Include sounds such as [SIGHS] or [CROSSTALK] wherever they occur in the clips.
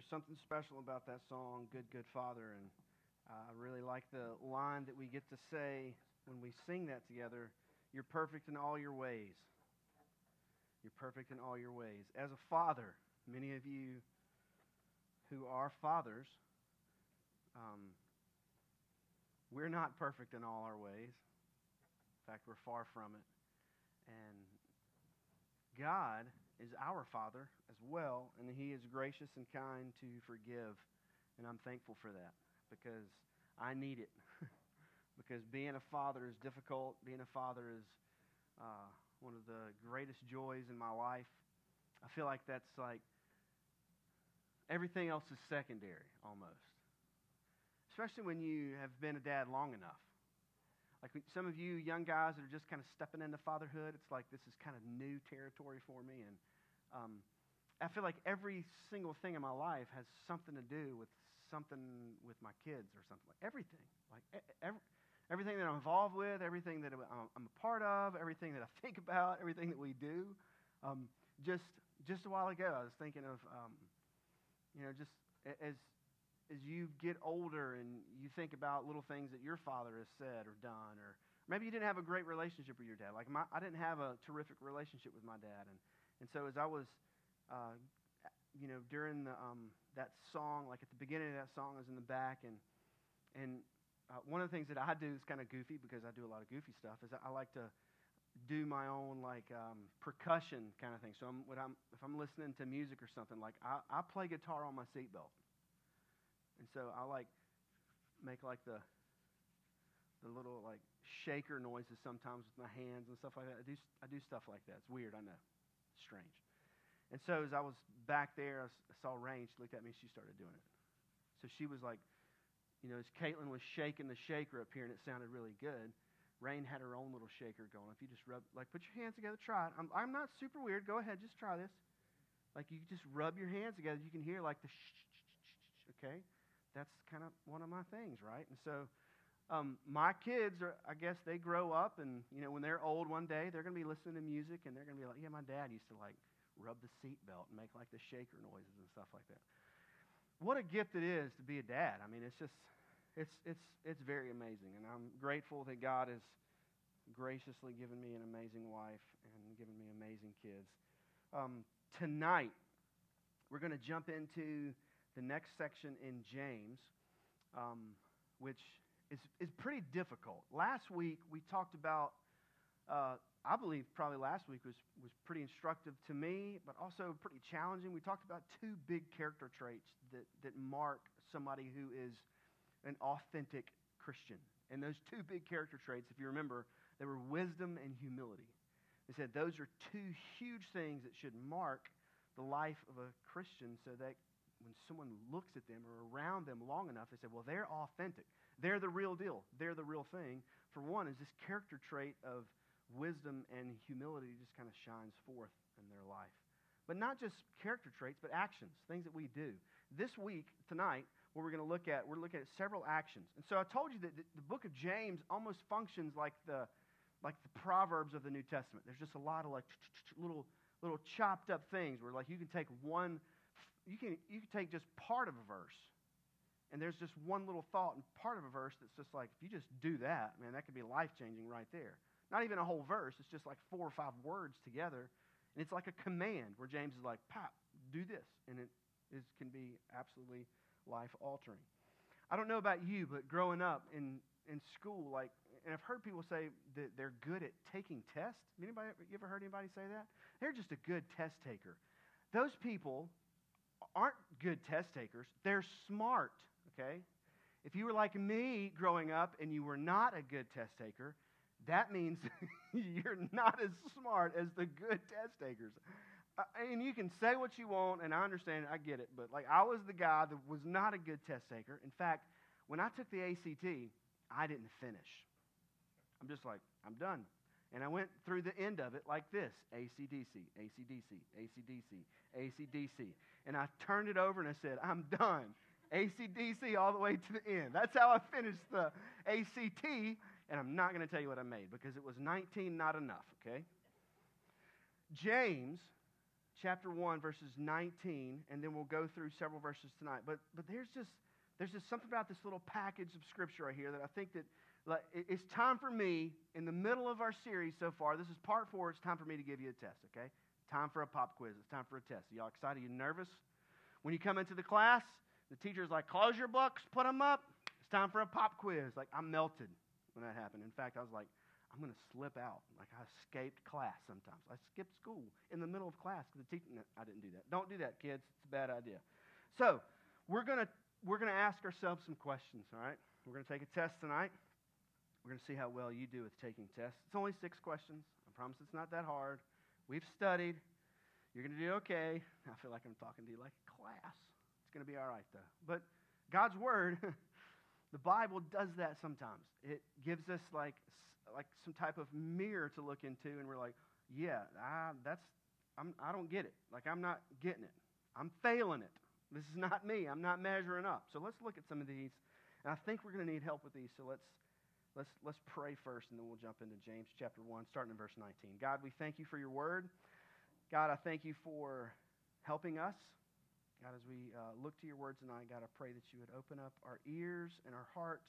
There's something special about that song, Good, Good Father, and I really like the line that we get to say when we sing that together You're perfect in all your ways. You're perfect in all your ways. As a father, many of you who are fathers, um, we're not perfect in all our ways. In fact, we're far from it. And God is our Father as well, and He is gracious and kind to forgive. And I'm thankful for that because I need it. [LAUGHS] because being a father is difficult. Being a father is uh, one of the greatest joys in my life. I feel like that's like everything else is secondary almost. Especially when you have been a dad long enough. Like some of you young guys that are just kind of stepping into fatherhood, it's like this is kind of new territory for me. And um, I feel like every single thing in my life has something to do with something with my kids or something like everything. Like every, everything that I'm involved with, everything that I'm a part of, everything that I think about, everything that we do. Um, just just a while ago, I was thinking of, um, you know, just as as you get older and you think about little things that your father has said or done, or maybe you didn't have a great relationship with your dad. Like my, I didn't have a terrific relationship with my dad, and and so as I was, uh, you know, during the um, that song, like at the beginning of that song, I was in the back, and and uh, one of the things that I do is kind of goofy because I do a lot of goofy stuff. Is I like to do my own like um, percussion kind of thing. So I'm, I'm, if I'm listening to music or something, like I, I play guitar on my seatbelt. And so I like make like the the little like shaker noises sometimes with my hands and stuff like that. I do I do stuff like that. It's weird, I know. Strange. And so as I was back there, I saw Rain. She looked at me. She started doing it. So she was like, you know, as Caitlin was shaking the shaker up here, and it sounded really good. Rain had her own little shaker going. If you just rub, like, put your hands together, try it. I'm, I'm not super weird. Go ahead, just try this. Like, you just rub your hands together. You can hear, like, the shh, shh, shh, shh, okay? that's kind of one of my things, right? And so um, my kids are, I guess they grow up and, you know, when they're old one day, they're going to be listening to music and they're going to be like, yeah, my dad used to like rub the seatbelt and make like the shaker noises and stuff like that. What a gift it is to be a dad. I mean, it's just, it's, it's, it's very amazing. And I'm grateful that God has graciously given me an amazing wife and given me amazing kids. Um, tonight, we're going to jump into the next section in James, um, which is, is pretty difficult. Last week, we talked about, uh, I believe probably last week was, was pretty instructive to me, but also pretty challenging. We talked about two big character traits that, that mark somebody who is an authentic Christian. And those two big character traits, if you remember, they were wisdom and humility. They said those are two huge things that should mark the life of a Christian so that when someone looks at them or around them long enough, they say, well, they're authentic. They're the real deal. They're the real thing. For one, is this character trait of wisdom and humility just kind of shines forth in their life. But not just character traits, but actions, things that we do. This week, tonight, what we're going to look at, we're looking at several actions. And so I told you that the book of James almost functions like the, like the Proverbs of the New Testament. There's just a lot of like little, little chopped up things where like you can take one you can, you can take just part of a verse, and there's just one little thought and part of a verse that's just like, if you just do that, man, that could be life changing right there. Not even a whole verse, it's just like four or five words together. And it's like a command where James is like, Pop, do this. And it is, can be absolutely life altering. I don't know about you, but growing up in, in school, like, and I've heard people say that they're good at taking tests. Anybody, you ever heard anybody say that? They're just a good test taker. Those people aren't good test takers, they're smart, okay? If you were like me growing up and you were not a good test taker, that means [LAUGHS] you're not as smart as the good test takers. And you can say what you want, and I understand, I get it, but like I was the guy that was not a good test taker. In fact, when I took the ACT, I didn't finish. I'm just like, I'm done. And I went through the end of it like this ACDC, ACDC, ACDC, ACDC. And I turned it over and I said, I'm done. ACDC all the way to the end. That's how I finished the ACT. And I'm not going to tell you what I made because it was 19 not enough, okay? James chapter 1, verses 19, and then we'll go through several verses tonight. But, but there's, just, there's just something about this little package of scripture right here that I think that like, it's time for me, in the middle of our series so far, this is part four, it's time for me to give you a test, okay? Time for a pop quiz. It's time for a test. Are y'all excited? Are you nervous? When you come into the class, the teacher's like, close your books, put them up. It's time for a pop quiz. Like, I'm melted when that happened. In fact, I was like, I'm going to slip out. Like I escaped class sometimes. I skipped school in the middle of class because the teacher. No, I didn't do that. Don't do that, kids. It's a bad idea. So we're going to we're going to ask ourselves some questions. All right. We're going to take a test tonight. We're going to see how well you do with taking tests. It's only six questions. I promise it's not that hard. We've studied. You're going to do okay. I feel like I'm talking to you like a class. It's going to be all right though. But God's word. [LAUGHS] The Bible does that sometimes. It gives us like like some type of mirror to look into, and we're like, yeah, I, that's I'm, I don't get it. Like I'm not getting it. I'm failing it. This is not me. I'm not measuring up. So let's look at some of these, and I think we're going to need help with these. So let's let's let's pray first, and then we'll jump into James chapter one, starting in verse 19. God, we thank you for your word. God, I thank you for helping us. God, as we uh, look to your word tonight, God, I pray that you would open up our ears and our heart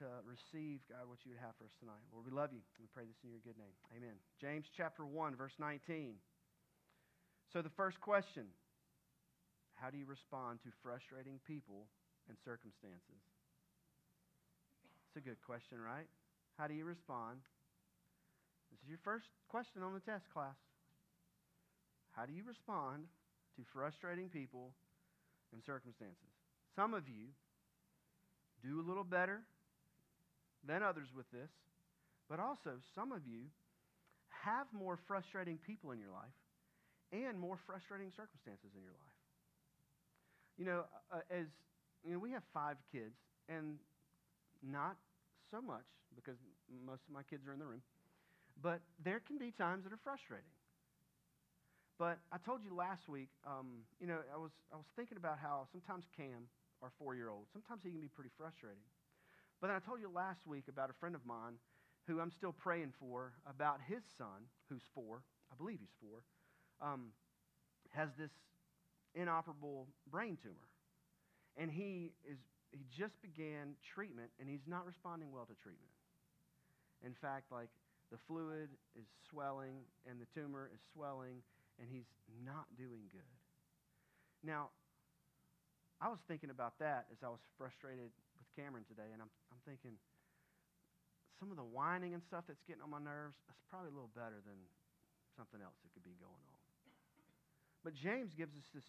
to receive, God, what you would have for us tonight. Lord, we love you. We pray this in your good name. Amen. James chapter 1, verse 19. So the first question How do you respond to frustrating people and circumstances? It's a good question, right? How do you respond? This is your first question on the test class. How do you respond to frustrating people and circumstances? Some of you do a little better than others with this, but also some of you have more frustrating people in your life and more frustrating circumstances in your life. You know, uh, as you know, we have five kids, and not so much because most of my kids are in the room, but there can be times that are frustrating. But I told you last week, um, you know, I was I was thinking about how sometimes Cam, our four-year-old, sometimes he can be pretty frustrating. But then I told you last week about a friend of mine who I'm still praying for about his son, who's four, I believe he's four, um, has this inoperable brain tumor. And he is he just began treatment and he's not responding well to treatment. In fact, like the fluid is swelling and the tumor is swelling and he's not doing good. Now, I was thinking about that as I was frustrated with Cameron today, and I'm, I'm thinking some of the whining and stuff that's getting on my nerves, that's probably a little better than something else that could be going on. But James gives us this,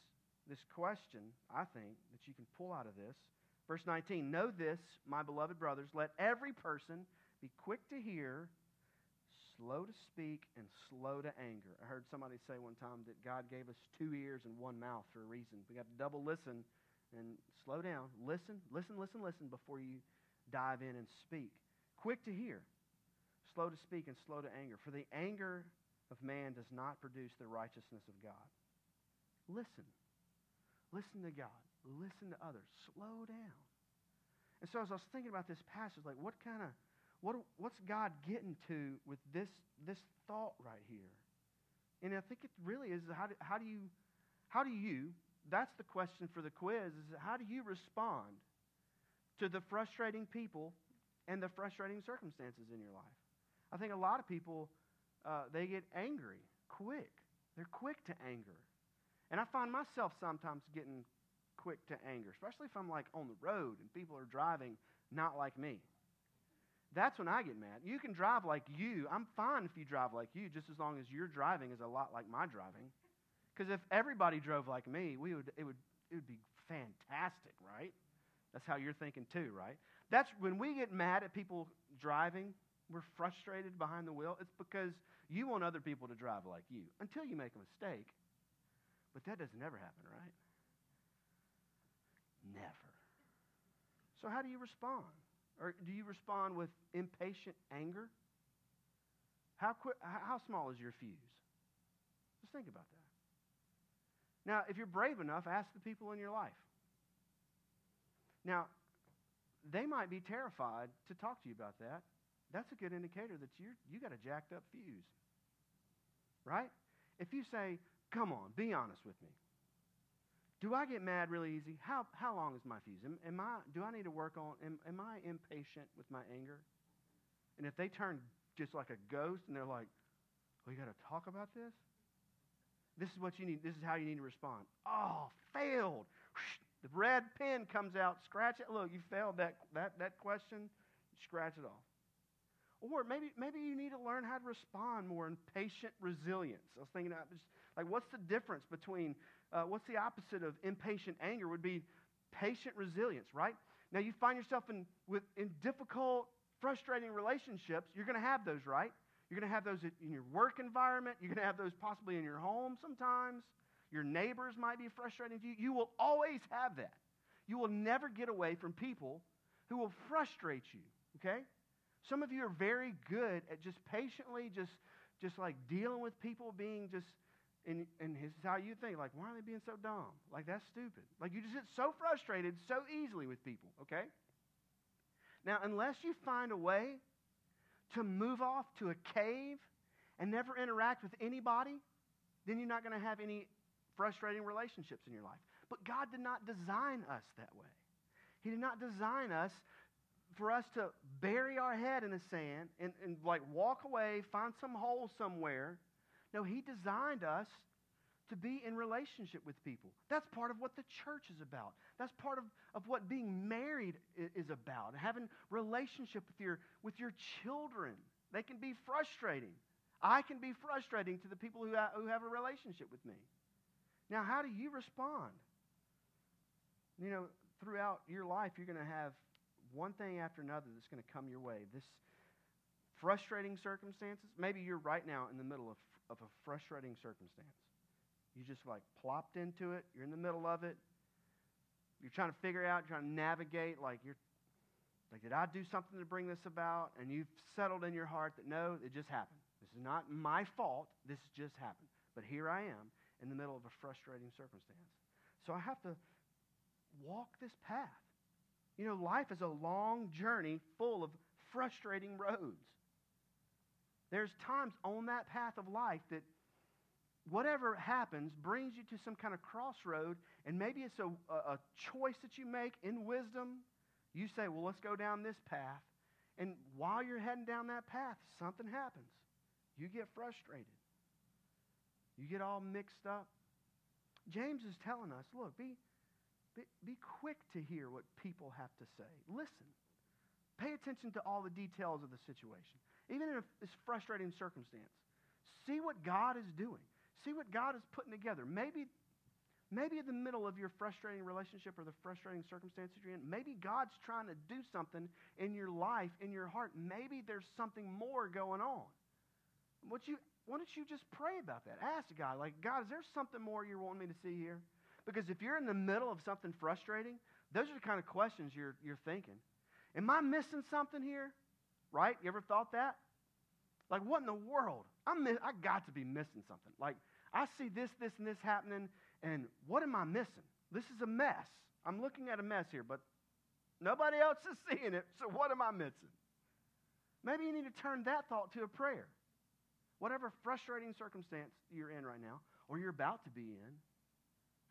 this question, I think, that you can pull out of this. Verse 19 Know this, my beloved brothers, let every person be quick to hear, slow to speak, and slow to anger. I heard somebody say one time that God gave us two ears and one mouth for a reason. We got to double listen and slow down. Listen, listen, listen, listen before you dive in and speak. Quick to hear, slow to speak, and slow to anger. For the anger of man does not produce the righteousness of God. Listen. Listen to God. Listen to others. Slow down. And so as I was thinking about this passage, like what kind of what what's God getting to with this this thought right here? And I think it really is how do, how do you how do you that's the question for the quiz is how do you respond to the frustrating people and the frustrating circumstances in your life? I think a lot of people, uh, they get angry quick. They're quick to anger. And I find myself sometimes getting quick to anger, especially if I'm like on the road and people are driving not like me. That's when I get mad. You can drive like you. I'm fine if you drive like you, just as long as your driving is a lot like my driving. Because if everybody drove like me, we would, it, would, it would be fantastic, right? That's how you're thinking too, right? That's when we get mad at people driving, we're frustrated behind the wheel. It's because you want other people to drive like you until you make a mistake. But that doesn't ever happen, right? Never. So, how do you respond? Or do you respond with impatient anger? How, quick, how small is your fuse? Just think about that. Now, if you're brave enough, ask the people in your life. Now, they might be terrified to talk to you about that. That's a good indicator that you you got a jacked up fuse. Right? if you say, come on, be honest with me. Do I get mad really easy? How, how long is my fuse? Am, am I, do I need to work on, am, am I impatient with my anger? And if they turn just like a ghost and they're like, we got to talk about this? This is what you need. This is how you need to respond. Oh, failed. The red pen comes out. Scratch it. Look, you failed that, that, that question. Scratch it off. Or maybe, maybe you need to learn how to respond more in patient resilience. I was thinking about just like what's the difference between uh, what's the opposite of impatient anger would be patient resilience, right? Now you find yourself in with in difficult, frustrating relationships. You're going to have those, right? You're going to have those in your work environment. You're going to have those possibly in your home sometimes. Your neighbors might be frustrating to you. You will always have that. You will never get away from people who will frustrate you, okay? Some of you are very good at just patiently just just like dealing with people being just and, and this is how you think, like, why are they being so dumb? Like, that's stupid. Like, you just get so frustrated so easily with people, okay? Now, unless you find a way to move off to a cave and never interact with anybody, then you're not going to have any frustrating relationships in your life. But God did not design us that way. He did not design us for us to bury our head in the sand and, and like walk away, find some hole somewhere. No, He designed us to be in relationship with people. That's part of what the church is about. That's part of, of what being married is about. Having relationship with your, with your children. They can be frustrating. I can be frustrating to the people who, who have a relationship with me. Now, how do you respond? You know, throughout your life, you're going to have one thing after another that's going to come your way. This frustrating circumstances. Maybe you're right now in the middle of, of a frustrating circumstance. You just like plopped into it. You're in the middle of it. You're trying to figure out, trying to navigate. Like you're, like, did I do something to bring this about? And you've settled in your heart that no, it just happened. This is not my fault. This just happened. But here I am in the middle of a frustrating circumstance. So I have to walk this path. You know, life is a long journey full of frustrating roads. There's times on that path of life that whatever happens brings you to some kind of crossroad, and maybe it's a, a, choice that you make in wisdom. You say, Well, let's go down this path. And while you're heading down that path, something happens. You get frustrated, you get all mixed up. James is telling us look, be, be, be quick to hear what people have to say. Listen. Pay attention to all the details of the situation, even in this frustrating circumstance. See what God is doing. See what God is putting together. Maybe, maybe in the middle of your frustrating relationship or the frustrating circumstances you're in, maybe God's trying to do something in your life, in your heart. Maybe there's something more going on. What you, why don't you just pray about that? Ask God, like, God, is there something more you're wanting me to see here? Because if you're in the middle of something frustrating, those are the kind of questions you're, you're thinking. Am I missing something here? Right? You ever thought that? Like, what in the world? I'm miss- I got to be missing something. Like, I see this, this, and this happening, and what am I missing? This is a mess. I'm looking at a mess here, but nobody else is [LAUGHS] seeing it, so what am I missing? Maybe you need to turn that thought to a prayer. Whatever frustrating circumstance you're in right now, or you're about to be in,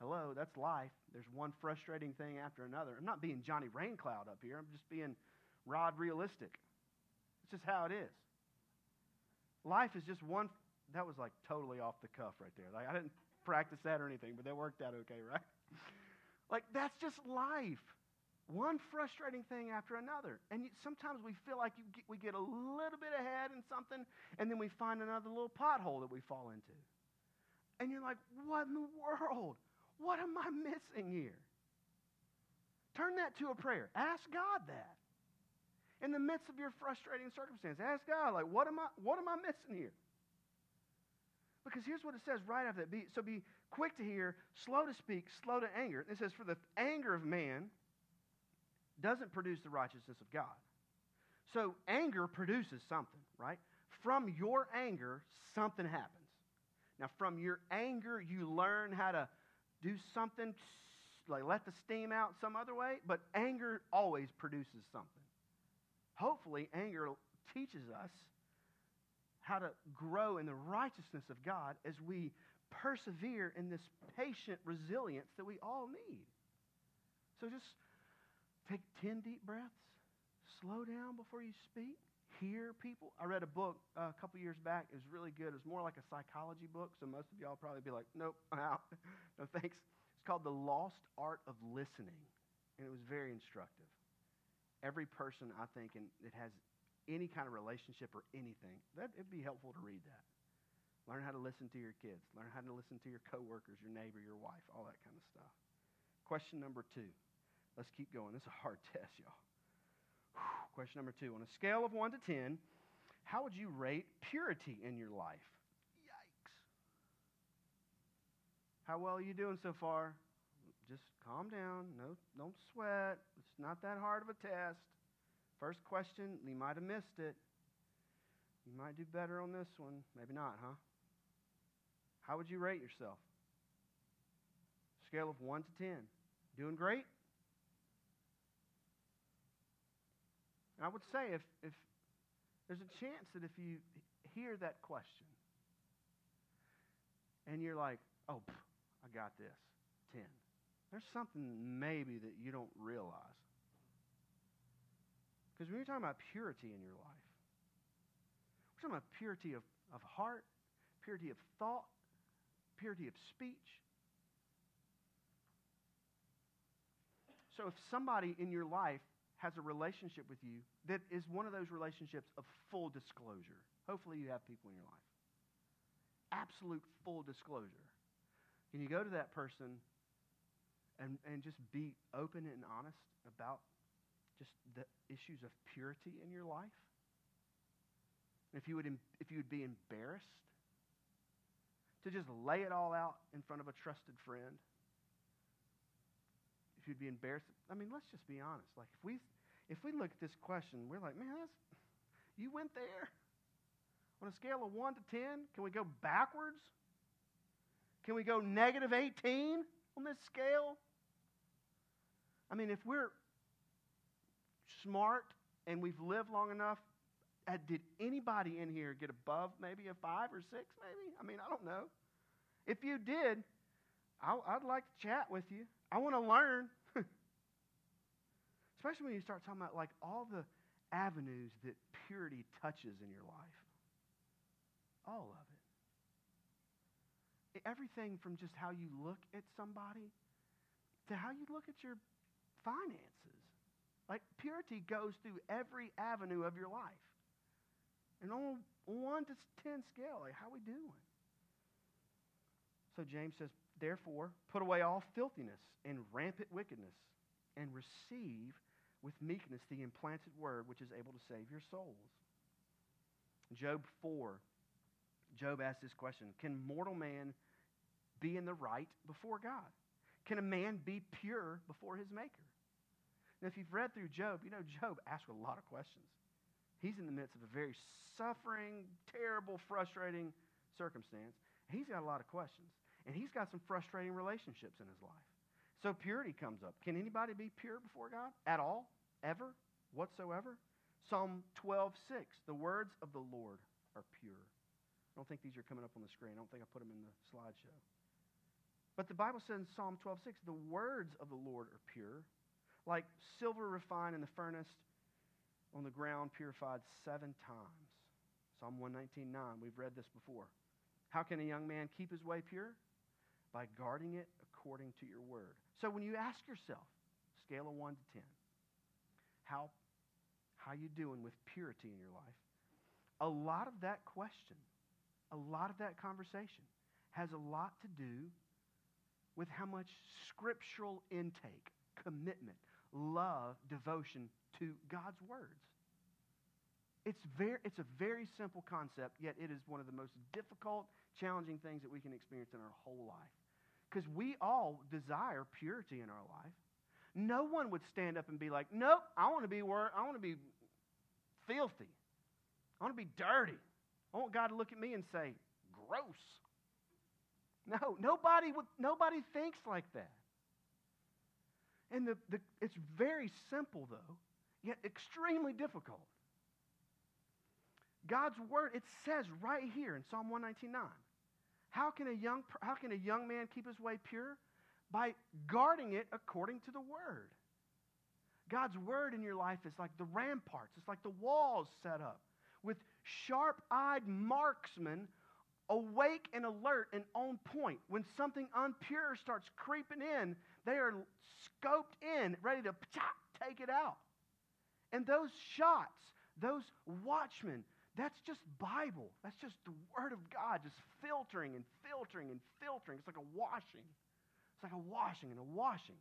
hello, that's life. There's one frustrating thing after another. I'm not being Johnny Raincloud up here, I'm just being Rod realistic. It's just how it is. Life is just one that was like totally off the cuff right there. Like I didn't practice that or anything, but that worked out okay, right? [LAUGHS] like that's just life. One frustrating thing after another. And sometimes we feel like get, we get a little bit ahead in something, and then we find another little pothole that we fall into. And you're like, what in the world? What am I missing here? Turn that to a prayer. Ask God that. In the midst of your frustrating circumstance, ask God, like, what am I, what am I missing here? Because here's what it says right after that. Be, so be quick to hear, slow to speak, slow to anger. It says, For the anger of man doesn't produce the righteousness of God. So anger produces something, right? From your anger, something happens. Now, from your anger, you learn how to do something, like let the steam out some other way, but anger always produces something. Hopefully, anger teaches us how to grow in the righteousness of God as we persevere in this patient resilience that we all need. So just take 10 deep breaths, slow down before you speak, hear people. I read a book uh, a couple years back. It was really good. It was more like a psychology book, so most of y'all probably be like, nope, [LAUGHS] I'm out. no thanks. It's called The Lost Art of Listening, and it was very instructive. Every person, I think, and it has any kind of relationship or anything, that it'd be helpful to read that. Learn how to listen to your kids. Learn how to listen to your coworkers, your neighbor, your wife, all that kind of stuff. Question number two. Let's keep going. This is a hard [LAUGHS] test, y'all. Whew. Question number two. On a scale of 1 to 10, how would you rate purity in your life? Yikes. How well are you doing so far? Just calm down. No, don't sweat. It's not that hard of a test. First question, you might have missed it. You might do better on this one. Maybe not, huh? How would you rate yourself? Scale of 1 to 10. Doing great? And I would say if, if there's a chance that if you hear that question and you're like, oh, pff, I got this, 10, there's something maybe that you don't realize. Because when you're talking about purity in your life, we're talking about purity of, of heart, purity of thought, purity of speech. So if somebody in your life has a relationship with you that is one of those relationships of full disclosure. Hopefully, you have people in your life. Absolute full disclosure. Can you go to that person and, and just be open and honest about just the issues of purity in your life? If you would, if you would be embarrassed to just lay it all out in front of a trusted friend, if you'd be embarrassed. I mean, let's just be honest. Like if we if we look at this question, we're like, man, that's, you went there. On a scale of 1 to 10, can we go backwards? Can we go negative 18 on this scale? I mean, if we're smart and we've lived long enough, uh, did anybody in here get above maybe a 5 or 6 maybe? I mean, I don't know. If you did, I, would like to chat with you. I want to learn. [LAUGHS] Especially when you start talking about like all the avenues that purity touches in your life. All of it. Everything from just how you look at somebody to how you look at your finances. Like purity goes through every avenue of your life. And on one to ten scale, like how we doing? So James says, therefore, put away all filthiness and rampant wickedness, and receive with meekness the implanted word which is able to save your souls. Job 4, Job asked this question Can mortal man be in the right before God? Can a man be pure before his maker? Now, if you've read through Job, you know Job asked a lot of questions. He's in the midst of a very suffering, terrible, frustrating circumstance. He's got a lot of questions. And he's got some frustrating relationships in his life. So purity comes up. Can anybody be pure before God at all? Ever? Whatsoever? Psalm 12, 6. The words of the Lord are pure. I don't think these are coming up on the screen. I don't think I put them in the slideshow. But the Bible says in Psalm 12, 6, the words of the Lord are pure, like silver refined in the furnace, on the ground purified seven times. Psalm 119, 9. We've read this before. How can a young man keep his way pure? By guarding it according to your word. So when you ask yourself, scale of 1 to 10, how, how you doing with purity in your life? A lot of that question, a lot of that conversation has a lot to do with how much scriptural intake, commitment, love, devotion to God's words. It's, very, it's a very simple concept, yet it is one of the most difficult, challenging things that we can experience in our whole life. Because we all desire purity in our life. No one would stand up and be like, nope, I want to be wor- I want to be filthy. I want to be dirty. I want God to look at me and say, gross. No, nobody would, nobody thinks like that. And the, the, it's very simple, though, yet extremely difficult. God's word, it says right here in Psalm 199. How can a young, how can a young man keep his way pure? By guarding it according to the word. God's word in your life is like the ramparts, it's like the walls set up with sharp eyed marksmen awake and alert and on point. When something impure starts creeping in, they are scoped in, ready to take it out. And those shots, those watchmen, that's just Bible. That's just the Word of God, just filtering and filtering and filtering. It's like a washing. It's like a washing and a washing.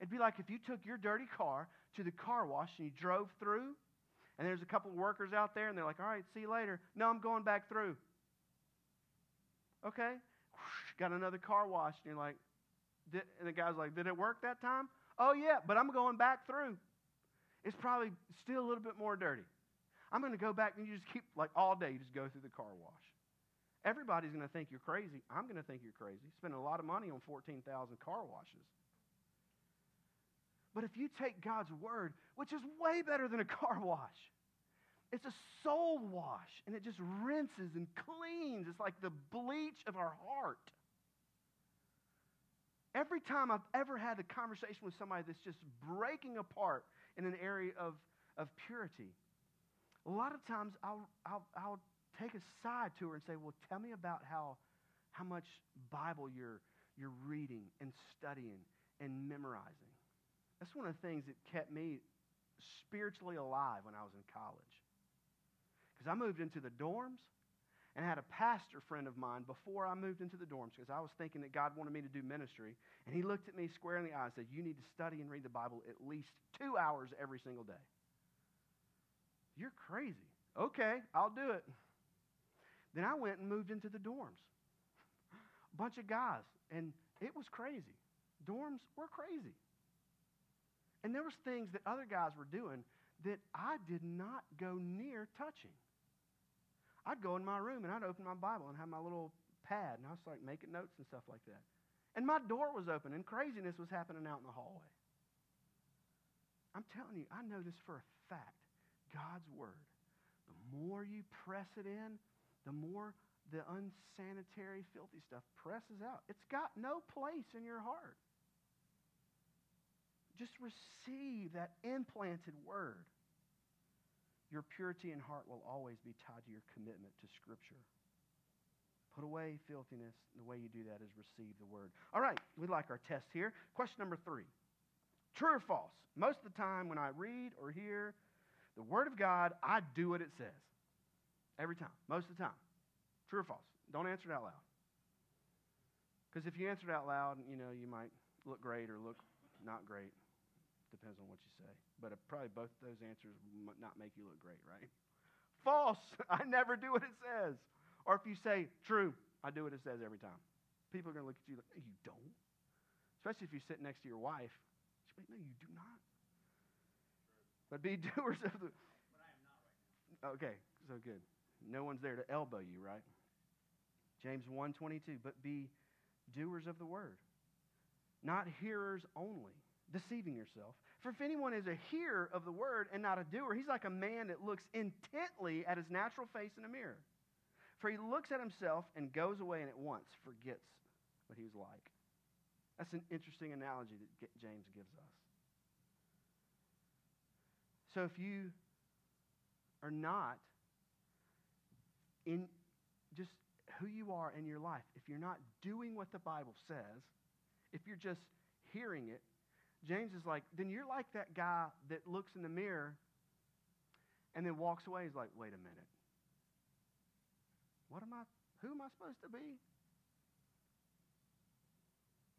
It'd be like if you took your dirty car to the car wash and you drove through, and there's a couple of workers out there, and they're like, all right, see you later. No, I'm going back through. Okay. Got another car wash, and you're like, and the guy's like, did it work that time? Oh, yeah, but I'm going back through. It's probably still a little bit more dirty. I'm going to go back and you just keep, like all day, you just go through the car wash. Everybody's going to think you're crazy. I'm going to think you're crazy. Spending a lot of money on 14,000 car washes. But if you take God's word, which is way better than a car wash, it's a soul wash, and it just rinses and cleans. It's like the bleach of our heart. Every time I've ever had a conversation with somebody that's just breaking apart in an area of, of purity, a lot of times I'll, I'll, I'll take a side to her and say, Well, tell me about how, how much Bible you're, you're reading and studying and memorizing. That's one of the things that kept me spiritually alive when I was in college. Because I moved into the dorms and had a pastor friend of mine before I moved into the dorms because I was thinking that God wanted me to do ministry. And he looked at me square in the eye and said, You need to study and read the Bible at least two hours every single day. You're crazy. Okay, I'll do it. Then I went and moved into the dorms. A bunch of guys, and it was crazy. Dorms were crazy. And there was things that other guys were doing that I did not go near touching. I'd go in my room and I'd open my Bible and have my little pad and I was like making notes and stuff like that. And my door was open and craziness was happening out in the hallway. I'm telling you, I know this for a fact. God's Word. The more you press it in, the more the unsanitary, filthy stuff presses out. It's got no place in your heart. Just receive that implanted Word. Your purity in heart will always be tied to your commitment to Scripture. Put away filthiness. The way you do that is receive the Word. All right, we like our test here. Question number three True or false? Most of the time when I read or hear the Word of God, I do what it says. Every time, most of the time. True or false? Don't answer it out loud. Because if you answer it out loud, you know, you might look great or look not great. Depends on what you say. But uh, probably both those answers might not make you look great, right? [LAUGHS] False. [LAUGHS] I never do what it says. Or if you say true, I do what it says every time. People are going to look at you like, no, you don't. Especially if you sit next to your wife. She'll be, no, you do not but be [LAUGHS] doers of the. But I am not right now. Okay, so good. No one's there to elbow you, right? James 1:22, but be doers of the word, not hearers only, deceiving yourself. For if anyone is a hearer of the word and not a doer, he's like a man that looks intently at his natural face in a mirror. For he looks at himself and goes away and at once forgets what he was like. That's an interesting analogy that James gives us. So if you are not in just who you are in your life, if you're not doing what the Bible says, if you're just hearing it, James is like, then you're like that guy that looks in the mirror and then walks away. He's like, wait a minute. What am I? Who am I supposed to be?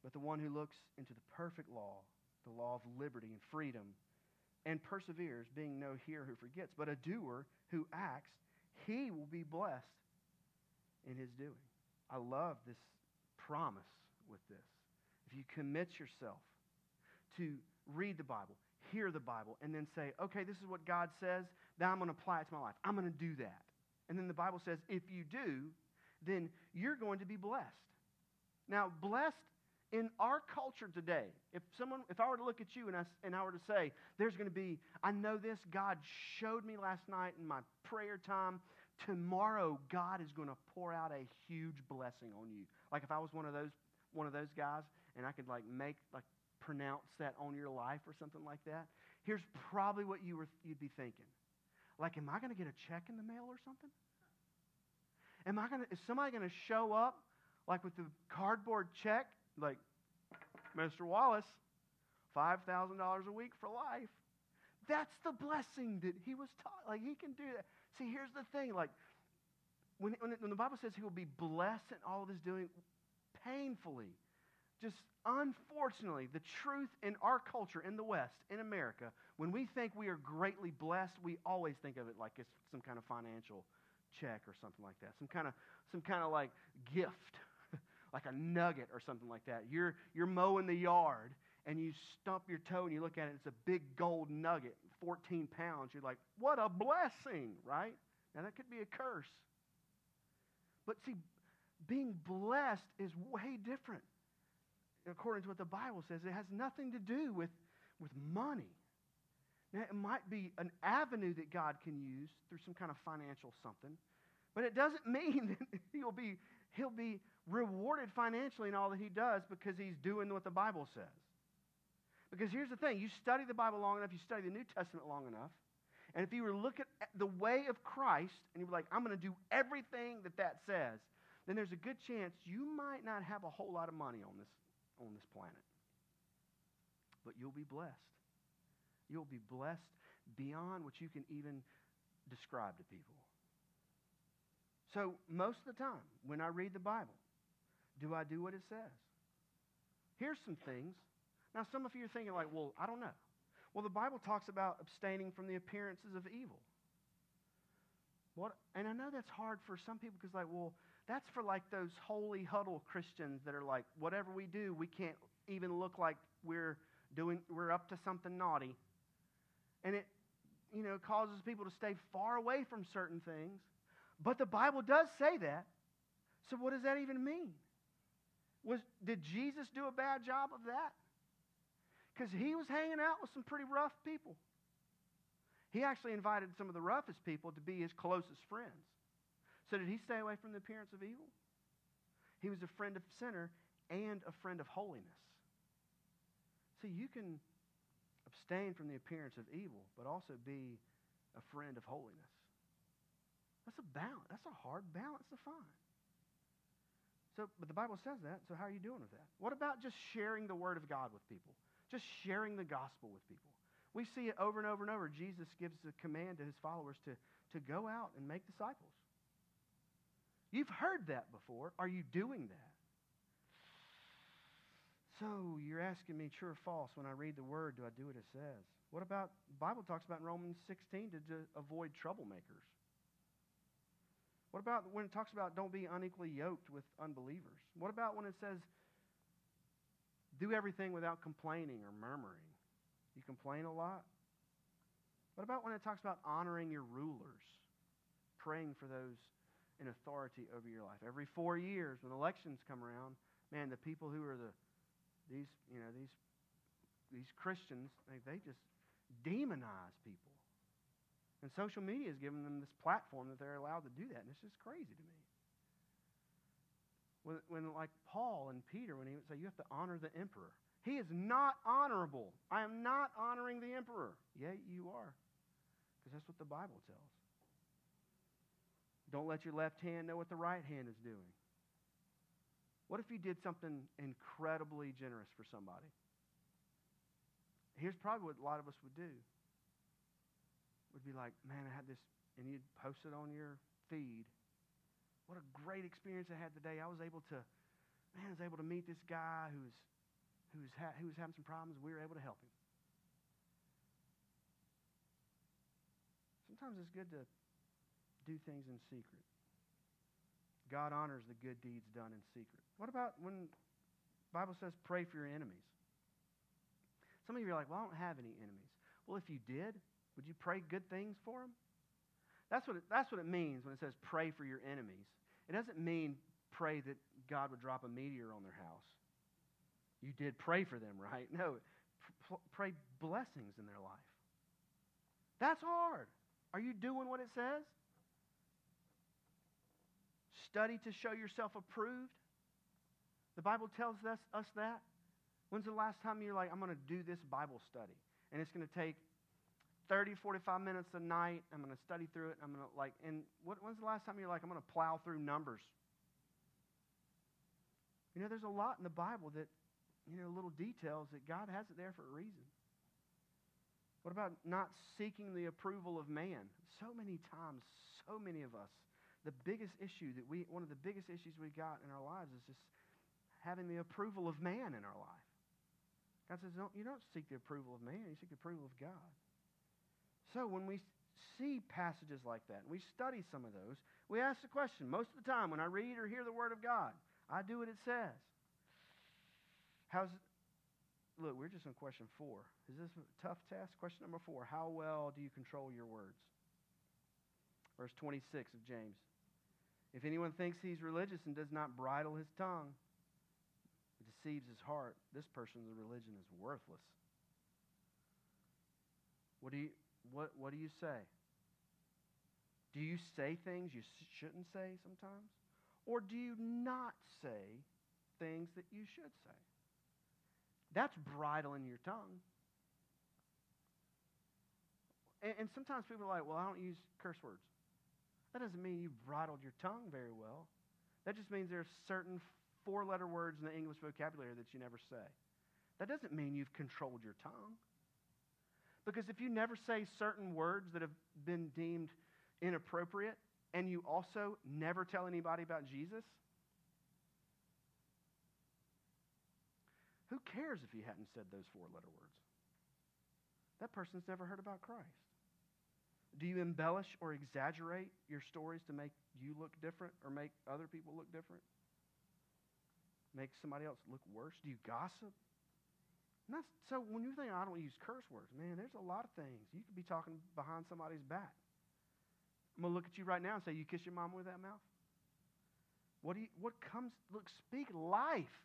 But the one who looks into the perfect law, the law of liberty and freedom, and perseveres, being no hearer who forgets, but a doer who acts, he will be blessed in his doing. I love this promise with this. If you commit yourself to read the Bible, hear the Bible, and then say, okay, this is what God says, now I'm going to apply it to my life. I'm going to do that. And then the Bible says, if you do, then you're going to be blessed. Now, blessed in our culture today, if someone, if I were to look at you and I, and I were to say, there's going to be, I know this, God showed me last night in my prayer time tomorrow God is going to pour out a huge blessing on you. Like if I was one of those one of those guys and I could like make like pronounce that on your life or something like that, here's probably what you were you'd be thinking. Like, am I going to get a check in the mail or something? Am I going to, is somebody going to show up like with the cardboard check, like, Mr. Wallace, $5,000 a week for life? That's the blessing that he was taught. Like, he can do that. See, here's the thing. Like, when, when, when the Bible says he will be blessed in all of his doing, painfully, just unfortunately, the truth in our culture in the West, in America, when we think we are greatly blessed, we always think of it like it's some kind of financial check or something like that, some kind of some kind of like gift, [LAUGHS] like a nugget or something like that. You're you're mowing the yard and you stump your toe and you look at it, it's a big gold nugget, 14 pounds. You're like, what a blessing, right? Now that could be a curse. But see, being blessed is way different according to what the Bible says, it has nothing to do with, with money. Now, it might be an avenue that God can use through some kind of financial something, but it doesn't [LAUGHS] mean that he'll be, he'll be rewarded financially in all that he does because he's doing what the Bible says. Because here's the thing you study the Bible long enough, you study the New Testament long enough, and if you were to look at the way of Christ and you were like, I'm going to do everything that that says, then there's a good chance you might not have a whole lot of money on this on this planet. But you'll be blessed. You'll be blessed beyond what you can even describe to people. So, most of the time, when I read the Bible, do I do what it says? Here's some things. Now, some of you are thinking, like, well, I don't know. Well, the Bible talks about abstaining from the appearances of evil. What? And I know that's hard for some people because, like, well, that's for like those holy huddle Christians that are like, whatever we do, we can't even look like we're doing, we're up to something naughty. And it, you know, causes people to stay far away from certain things. But the Bible does say that. So what does that even mean? Was, did Jesus do a bad job of that? Because he was hanging out with some pretty rough people. He actually invited some of the roughest people to be his closest friends. So did he stay away from the appearance of evil? He was a friend of sinner and a friend of holiness. See, you can abstain from the appearance of evil, but also be a friend of holiness. That's a balance. That's a hard balance to find. So, but the Bible says that. So, how are you doing with that? What about just sharing the Word of God with people? Just sharing the gospel with people. We see it over and over and over. Jesus gives a command to his followers to, to go out and make disciples. You've heard that before. Are you doing that? So you're asking me true or false when I read the word, do I do what it says? What about Bible talks about in Romans 16 to, to avoid troublemakers? What about when it talks about don't be unequally yoked with unbelievers? What about when it says do everything without complaining or murmuring? You complain a lot? What about when it talks about honoring your rulers, praying for those in authority over your life. Every four years, when elections come around, man, the people who are the these you know these these Christians they, they just demonize people, and social media has given them this platform that they're allowed to do that, and it's just crazy to me. When, when like Paul and Peter, when he would say you have to honor the emperor, he is not honorable. I am not honoring the emperor. Yeah, you are, because that's what the Bible tells. Don't let your left hand know what the right hand is doing. What if you did something incredibly generous for somebody? Here's probably what a lot of us would do. Would be like, man, I had this, and you'd post it on your feed. What a great experience I had today. I was able to, man, I was able to meet this guy who's, who's, ha- who was having some problems. We were able to help him. Sometimes it's good to do things in secret. God honors the good deeds done in secret. What about when Bible says pray for your enemies? Some of you are like, well, I don't have any enemies. Well, if you did, would you pray good things for them? That's what it, that's what it means when it says pray for your enemies. It doesn't mean pray that God would drop a meteor on their house. You did pray for them, right? [LAUGHS] No, pray blessings in their life. That's hard. Are you doing what it says? Study to show yourself approved? The Bible tells us, us that. When's the last time you're like, I'm going to do this Bible study? And it's going to take 30, 45 minutes a night. I'm going to study through it. I'm going to like, and what, when's the last time you're like, I'm going to plow through numbers? You know, there's a lot in the Bible that, you know, little details that God has it there for a reason. What about not seeking the approval of man? So many times, so many of us, the biggest issue that we, one of the biggest issues we got in our lives is just having the approval of man in our life. God says, don't, you don't seek the approval of man, you seek the approval of God. So when we see passages like that, and we study some of those, we ask the question most of the time when I read or hear the Word of God, I do what it says. How's it look, we're just on question four. Is this a tough test? Question number four. How well do you control your words? Verse 26 of James. If anyone thinks he's religious and does not bridle his tongue, it deceives his heart, this person's religion is worthless. What do you, what, what do you say? Do you say things you shouldn't say sometimes? Or do you not say things that you should say? That's bridling your tongue. And, and sometimes people are like, well, I don't use curse words. That doesn't mean you've bridled your tongue very well. That just means there are certain four letter words in the English vocabulary that you never say. That doesn't mean you've controlled your tongue. Because if you never say certain words that have been deemed inappropriate, and you also never tell anybody about Jesus, who cares if you hadn't said those four letter words? That person's never heard about Christ. Do you embellish or exaggerate your stories to make you look different or make other people look different? make somebody else look worse? Do you gossip? so when you think I don't use curse words, man, there's a lot of things. You could be talking behind somebody's back. I'm gonna look at you right now and say, "You kiss your mom with that mouth." What do you? What comes? Look, speak life.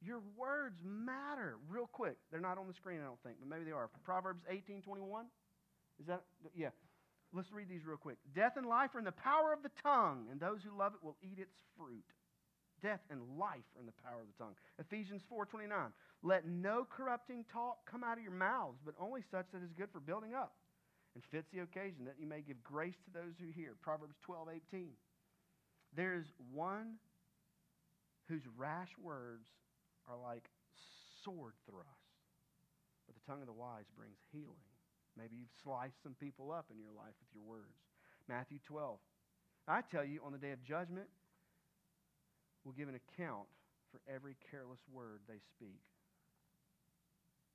Your words matter. Real quick, they're not on the screen, I don't think, but maybe they are. Proverbs 18:21. Is that? Yeah. Let's read these real quick. Death and life are in the power of the tongue, and those who love it will eat its fruit. Death and life are in the power of the tongue. Ephesians 4:29. Let no corrupting talk come out of your mouths, but only such that is good for building up and fits the occasion, that you may give grace to those who hear. Proverbs 12:18. There is one whose rash words are like sword thrusts, but the tongue of the wise brings healing. Maybe you've sliced some people up in your life with your words. Matthew 12. I tell you, on the day of judgment, we'll give an account for every careless word they speak.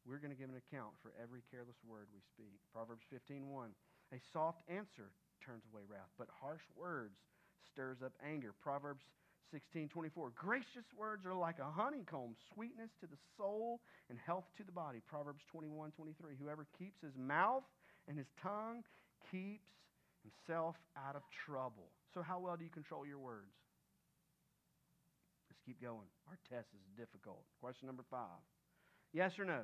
We're going to give an account for every careless word we speak. Proverbs 15:1. A soft answer turns away wrath, but harsh words stirs up anger. Proverbs 16:24. Gracious words are like a honeycomb, sweetness to the soul and health to the body. Proverbs 21:23. Whoever keeps his mouth and his tongue keeps himself out of trouble. So how well do you control your words? Let's keep going. Our test is difficult. Question number five Yes or no?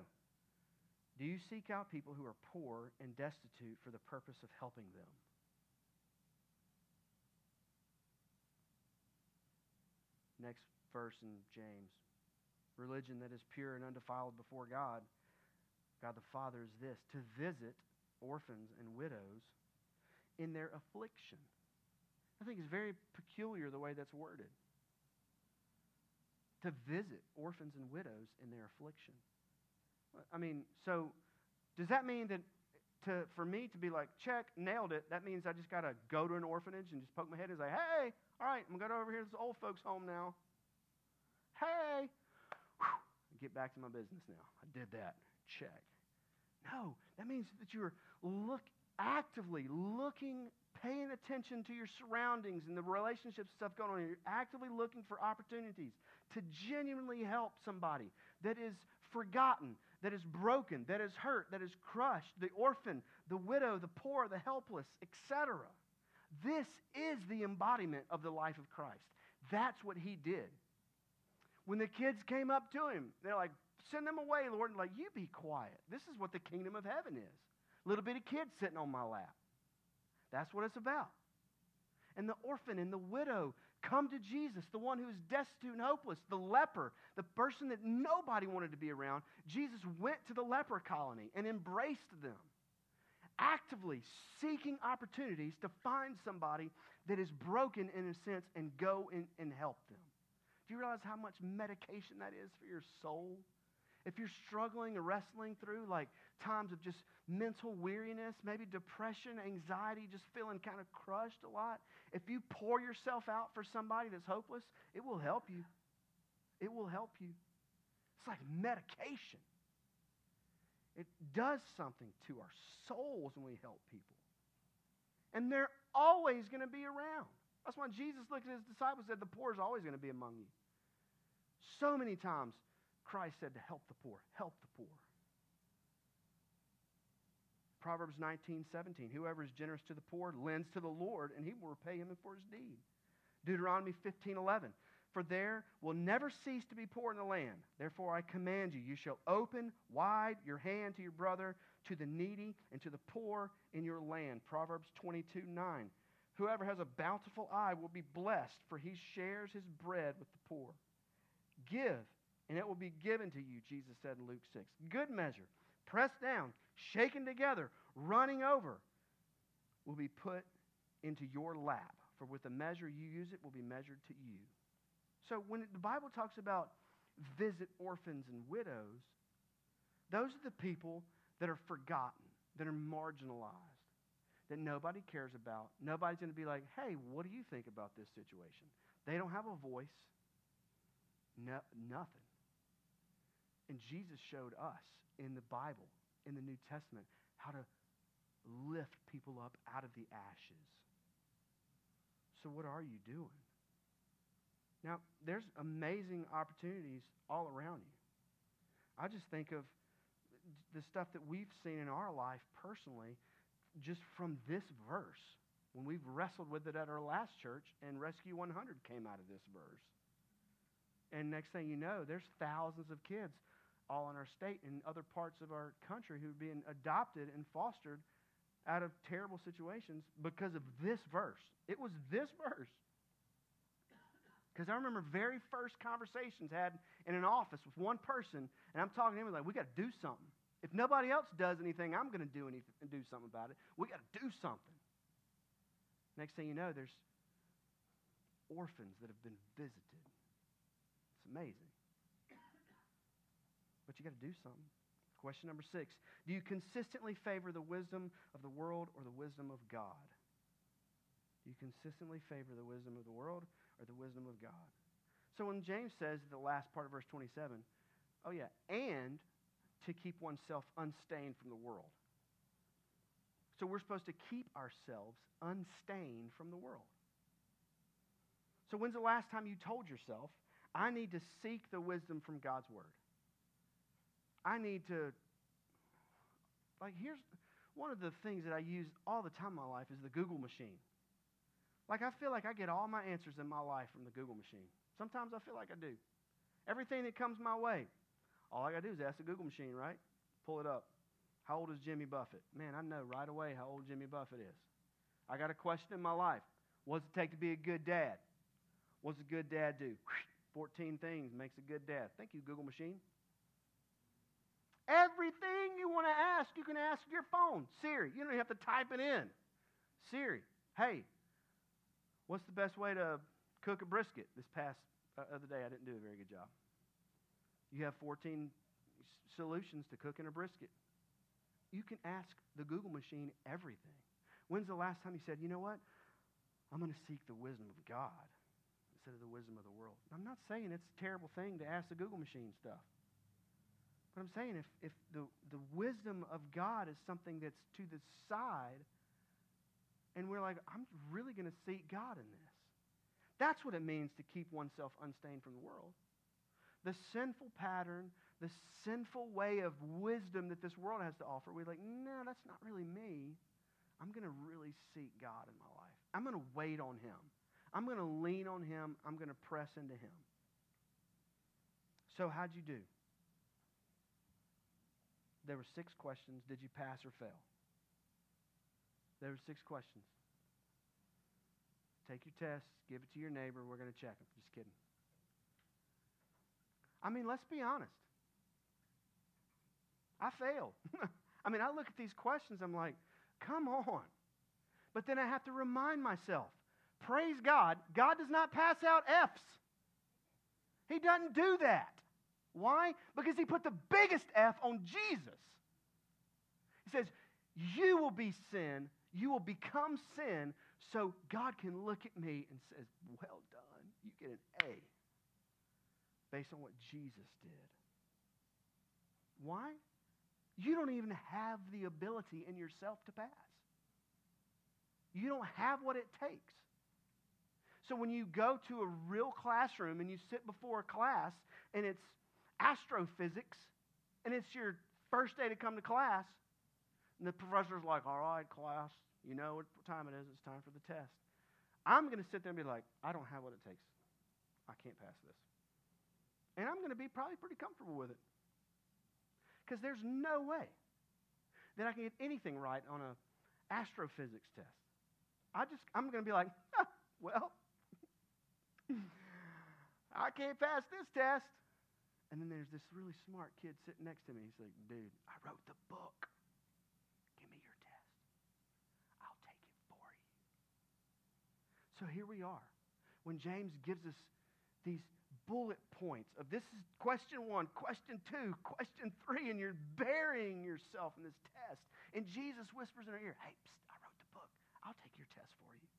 Do you seek out people who are poor and destitute for the purpose of helping them? Next verse in James. Religion that is pure and undefiled before God, God the Father, is this to visit orphans and widows in their affliction. I think it's very peculiar the way that's worded to visit orphans and widows in their affliction. I mean, so does that mean that to, for me to be like, check, nailed it, that means I just got to go to an orphanage and just poke my head and say, hey, all right, I'm going to go over here to this old folks' home now. Hey, Whew. get back to my business now. I did that. Check. No, that means that you're look actively looking paying attention to your surroundings and the relationships and stuff going on. You're actively looking for opportunities to genuinely help somebody that is forgotten, that is broken, that is hurt, that is crushed, the orphan, the widow, the poor, the helpless, etc. This is the embodiment of the life of Christ. That's what he did. When the kids came up to him, they're like, send them away, Lord. And like, you be quiet. This is what the kingdom of heaven is. Little bitty kids sitting on my lap. That's what it's about. And the orphan and the widow come to Jesus, the one who is destitute and hopeless, the leper, the person that nobody wanted to be around. Jesus went to the leper colony and embraced them, actively seeking opportunities to find somebody that is broken in a sense and go in, and help them. Do you realize how much medication that is for your soul? If you're struggling or wrestling through like times of just mental weariness, maybe depression, anxiety, just feeling kind of crushed a lot, if you pour yourself out for somebody that's hopeless, it will help you. It will help you. It's like medication. It does something to our souls when we help people. And they're always going to be around. That's why Jesus looked at his disciples and said, The poor is always going to be among you. So many times Christ said to help the poor, help the poor. Proverbs 19, 17. Whoever is generous to the poor lends to the Lord, and he will repay him for his deed. Deuteronomy 15, 11. For there will never cease to be poor in the land. Therefore I command you, you shall open wide your hand to your brother, to the needy, and to the poor in your land. Proverbs 22, 9. Whoever has a bountiful eye will be blessed, for he shares his bread with the poor. Give, and it will be given to you, Jesus said in Luke 6. Good measure, pressed down, shaken together, running over, will be put into your lap. For with the measure you use, it will be measured to you. So when the Bible talks about visit orphans and widows, those are the people that are forgotten, that are marginalized, that nobody cares about. Nobody's going to be like, hey, what do you think about this situation? They don't have a voice, no, nothing. And Jesus showed us in the Bible, in the New Testament, how to lift people up out of the ashes. So, what are you doing? Now, there's amazing opportunities all around you. I just think of the stuff that we've seen in our life personally just from this verse. When we've wrestled with it at our last church, and Rescue 100 came out of this verse. And next thing you know, there's thousands of kids all in our state and other parts of our country who are being adopted and fostered out of terrible situations because of this verse. It was this verse. Because I remember very first conversations had in an office with one person, and I'm talking to him like, we got to do something. If nobody else does anything, I'm going to do anything and do something about it. We got to do something. Next thing you know, there's orphans that have been visited. It's amazing. But you got to do something. Question number six Do you consistently favor the wisdom of the world or the wisdom of God? Do you consistently favor the wisdom of the world or the wisdom of God? So when James says the last part of verse 27, oh yeah, and to keep oneself unstained from the world. So we're supposed to keep ourselves unstained from the world. So when's the last time you told yourself, I need to seek the wisdom from God's word? I need to, like, here's one of the things that I use all the time in my life is the Google machine. Like, I feel like I get all my answers in my life from the Google machine. Sometimes I feel like I do. Everything that comes my way, all I got to do is ask the Google machine, right? Pull it up. How old is Jimmy Buffett? Man, I know right away how old Jimmy Buffett is. I got a question in my life. What's it take to be a good dad? What's a good dad do? 14 things makes a good dad. Thank you, Google machine. Everything you want to ask, you can ask your phone. Siri, you don't even have to type it in. Siri, hey, what's the best way to cook a brisket? This past uh, other day, I didn't do a very good job. You have 14 solutions to cooking a brisket. You can ask the Google machine everything. When's the last time you said, you know what? I'm going to seek the wisdom of God instead of the wisdom of the world? I'm not saying it's a terrible thing to ask the Google machine stuff. But I'm saying if, if the, the wisdom of God is something that's to the side, and we're like, I'm really going to seek God in this. That's what it means to keep oneself unstained from the world. The sinful pattern, the sinful way of wisdom that this world has to offer, we're like, no, that's not really me. I'm going to really seek God in my life. I'm going to wait on Him. I'm going to lean on Him. I'm going to press into Him. So, how'd you do? There were six questions. Did you pass or fail? There were six questions. take your test, give it to your neighbor, we're going to check them. Just kidding. I mean, let's be honest. I failed. [LAUGHS] I mean, I look at these questions, I'm like, come on. But then I have to remind myself praise God, God does not pass out F's. He doesn't do that. Why? Because he put the biggest F on Jesus. He says, You will be sin, you will become sin, so God can look at me and says, Well done. You get an A based on what Jesus did. Why? You don't even have the ability in yourself to pass. You don't have what it takes. So when you go to a real classroom and you sit before a class and it's astrophysics and it's your first day to come to class, and the professor's like, all right, class, you know what time it is. It's time for the test. I'm going to sit there and be like, I don't have what it takes. I can't pass this. And I'm going to be probably pretty comfortable with it. Because there's no way that I can get anything right on a astrophysics test. I just, I'm going to be like, [LAUGHS] well, [LAUGHS] I can't pass this test. And then there's this really smart kid sitting next to me. He's like, dude, I wrote the book. Give me your test. I'll take it for you. So here we are. When James gives us these bullet points of this is question one, question two, question three, and you're burying yourself in this test. And Jesus whispers in our ear, hey, psst, I wrote the book. I'll take your test for you.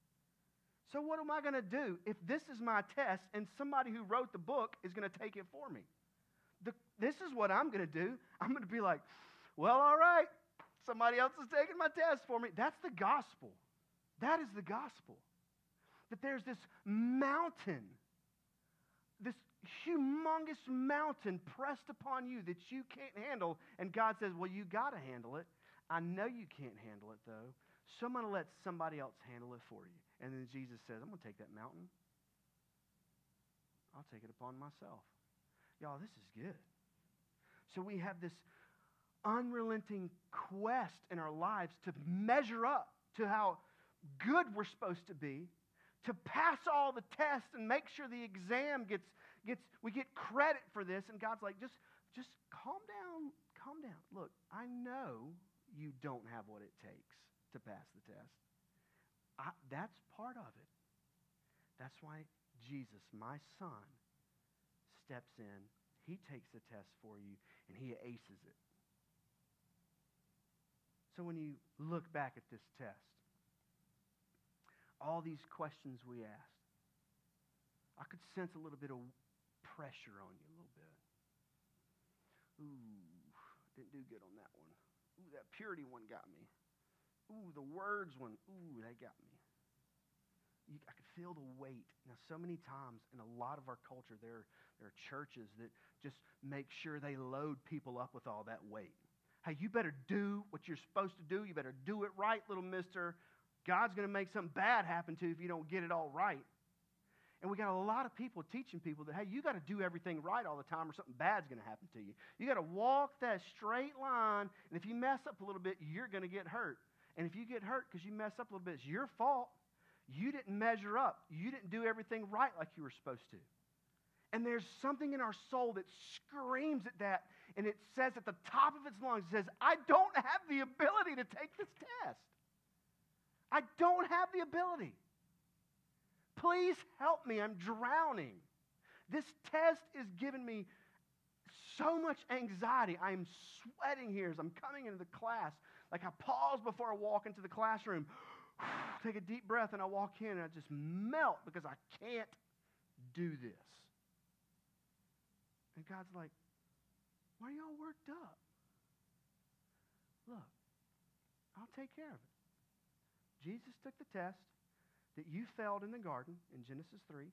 So, what am I going to do if this is my test and somebody who wrote the book is going to take it for me? The, this is what I'm going to do. I'm going to be like, well, all right, somebody else is taking my test for me. That's the gospel. That is the gospel. That there's this mountain, this humongous mountain pressed upon you that you can't handle. And God says, well, you got to handle it. I know you can't handle it, though. So I'm going to let somebody else handle it for you. And then Jesus says, I'm going to take that mountain. I'll take it upon myself. Y'all, this is good. So we have this unrelenting quest in our lives to measure up to how good we're supposed to be, to pass all the tests and make sure the exam gets, gets we get credit for this. And God's like, just, just calm down, calm down. Look, I know you don't have what it takes to pass the test. I, that's part of it. That's why Jesus, my son, steps in, he takes the test for you, and he aces it. So when you look back at this test, all these questions we asked, I could sense a little bit of pressure on you, a little bit. Ooh, didn't do good on that one. Ooh, that purity one got me. Ooh, the words one. Ooh, they got me you, I could feel the weight. Now, so many times in a lot of our culture, there, there are churches that just make sure they load people up with all that weight. Hey, you better do what you're supposed to do. You better do it right, little mister. God's going to make something bad happen to you if you don't get it all right. And we got a lot of people teaching people that, hey, you got to do everything right all the time or something bad's going to happen to you. You got to walk that straight line, and if you mess up a little bit, you're going to get hurt. And if you get hurt because you mess up a little bit, it's your fault. You didn't measure up. You didn't do everything right like you were supposed to. And there's something in our soul that screams at that, and it says at the top of its lungs, it says, I don't have the ability to take this test. I don't have the ability. Please help me. I'm drowning. This test is giving me so much anxiety. I am sweating here as I'm coming into the class. Like I pause before I walk into the classroom. [SIGHS] take a deep breath and I walk in and I just melt because I can't do this. And God's like, why are y'all worked up? Look, I'll take care of it. Jesus took the test that you failed in the garden in Genesis 3.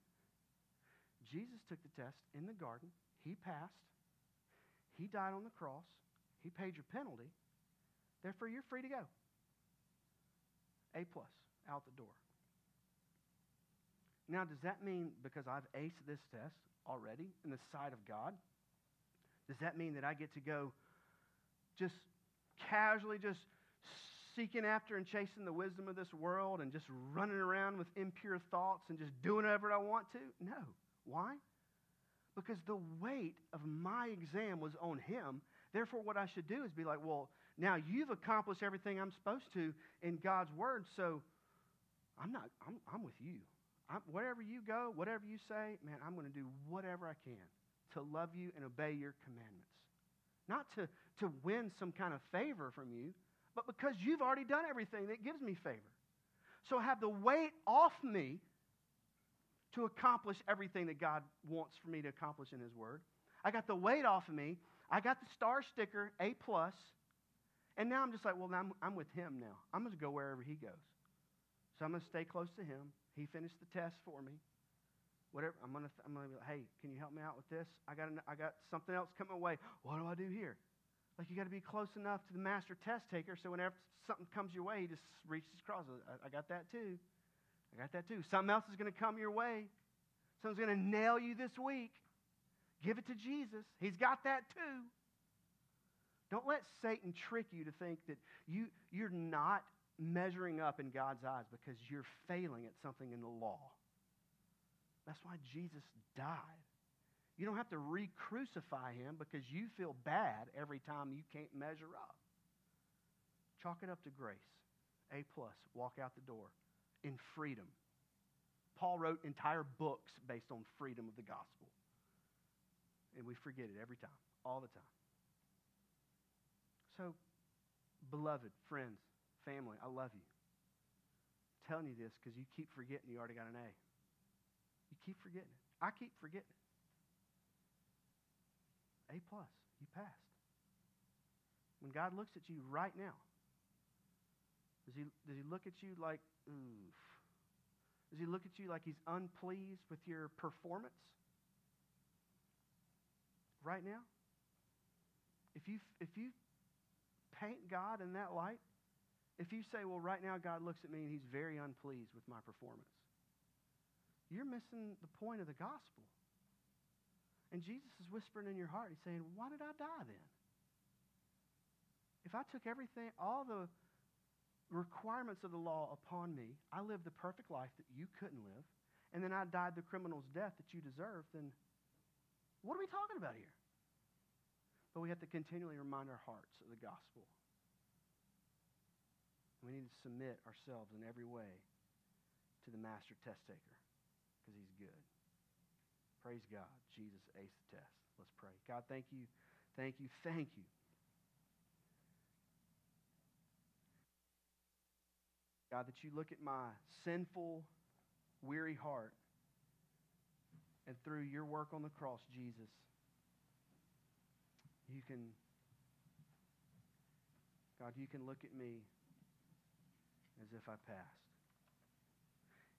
Jesus took the test in the garden. He passed. He died on the cross. He paid your penalty. Therefore, you're free to go. A plus, out the door. Now, does that mean because I've aced this test already in the sight of God, does that mean that I get to go just casually just seeking after and chasing the wisdom of this world and just running around with impure thoughts and just doing whatever I want to? No. Why? Because the weight of my exam was on him. Therefore, what I should do is be like, well, now you've accomplished everything I'm supposed to in God's word, so I'm not, I'm, I'm with you. I'm, wherever you go, whatever you say, man, I'm going to do whatever I can to love you and obey your commandments. Not to, to win some kind of favor from you, but because you've already done everything that gives me favor. So I have the weight off me to accomplish everything that God wants for me to accomplish in His Word. I got the weight off of me. I got the star sticker, A plus, and now I'm just like, well, I'm, I'm with Him now. I'm going to go wherever He goes. So I'm going to stay close to Him. He finished the test for me. Whatever, I'm going to, I'm to be like, hey, can you help me out with this? I got, an, I got something else coming away. What do I do here? Like you got to be close enough to the master test taker so whenever something comes your way, he just reaches across. I, I got that too. I got that too. Something else is going to come your way. Someone's going to nail you this week. Give it to Jesus. He's got that too. Don't let Satan trick you to think that you, you're not measuring up in God's eyes because you're failing at something in the law. That's why Jesus died. You don't have to re crucify him because you feel bad every time you can't measure up. Chalk it up to grace. A plus. Walk out the door in freedom. Paul wrote entire books based on freedom of the gospel. And we forget it every time, all the time. So, beloved, friends, family, I love you. I'm telling you this because you keep forgetting you already got an A. You keep forgetting it. I keep forgetting it. A plus. You passed. When God looks at you right now, does he, does he look at you like, oof? Does he look at you like he's unpleased with your performance? Right now? If you, if you paint God in that light, if you say, well, right now God looks at me and he's very unpleased with my performance, you're missing the point of the gospel. And Jesus is whispering in your heart, He's saying, Why did I die then? If I took everything, all the requirements of the law upon me, I lived the perfect life that you couldn't live, and then I died the criminal's death that you deserve, then what are we talking about here? But we have to continually remind our hearts of the gospel. We need to submit ourselves in every way to the master test taker because he's good. Praise God. Jesus aced the test. Let's pray. God, thank you. Thank you. Thank you. God, that you look at my sinful, weary heart, and through your work on the cross, Jesus, you can, God, you can look at me as if I passed.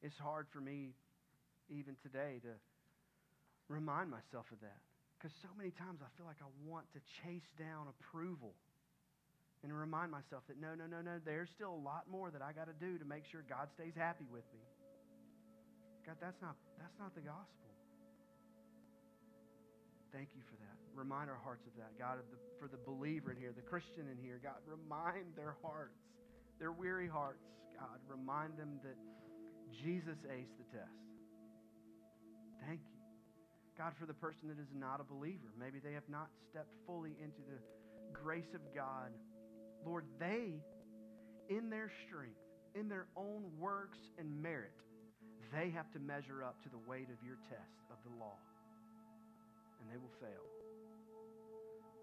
It's hard for me, even today, to remind myself of that. Because so many times I feel like I want to chase down approval and remind myself that no, no, no, no, there's still a lot more that I got to do to make sure God stays happy with me. God, that's not, that's not the gospel. Thank you for that. Remind our hearts of that. God, of the, for the believer in here, the Christian in here, God, remind their hearts, their weary hearts, God, remind them that Jesus aced the test. Thank you. God, for the person that is not a believer, maybe they have not stepped fully into the grace of God. Lord, they, in their strength, in their own works and merit, they have to measure up to the weight of your test of the law. And they will fail.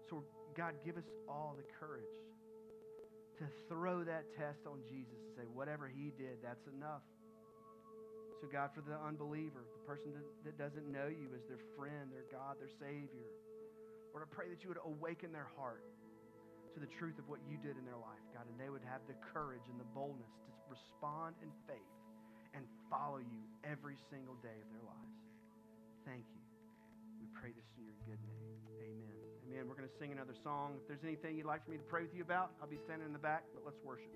So, God, give us all the courage to throw that test on Jesus and say, whatever he did, that's enough. So, God, for the unbeliever, the person that, doesn't know you as their friend, their God, their Savior, Lord, I pray that you would awaken their heart to the truth of what you did in their life, God, and they would have the courage and the boldness to respond in faith and follow you every single day of their lives. Thank you. Pray this in your good name. Amen. Amen. We're going to sing another song. If there's anything you'd like for me to pray with you about, I'll be standing in the back, but let's worship.